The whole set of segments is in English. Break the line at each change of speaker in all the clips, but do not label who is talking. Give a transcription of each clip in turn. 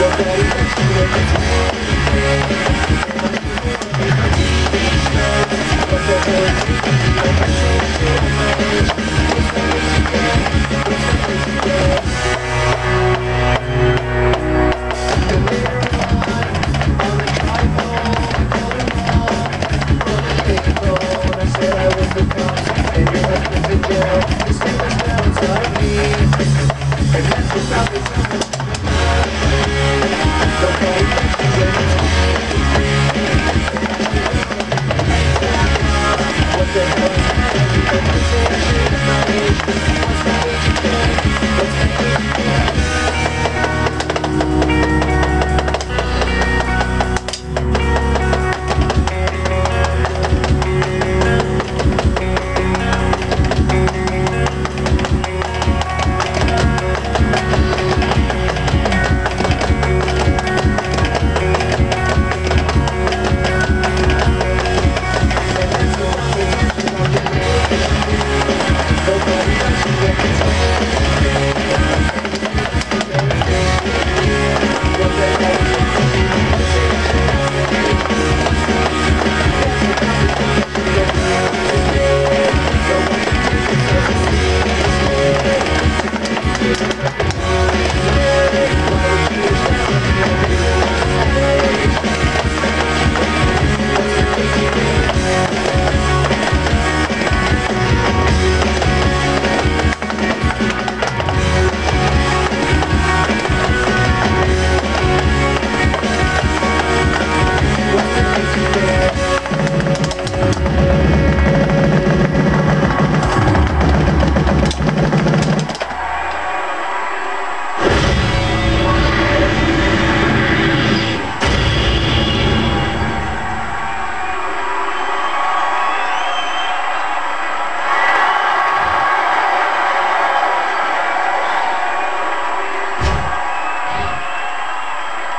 Thank you.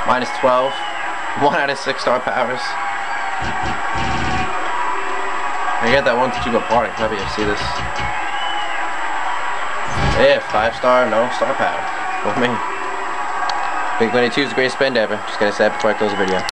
Minus 12. One out of six star powers. I get that one Tchugo party. Maybe you see this. Yeah, five star, no star power. With me. Big 22 is the greatest spend ever. Just gotta say before I close the video.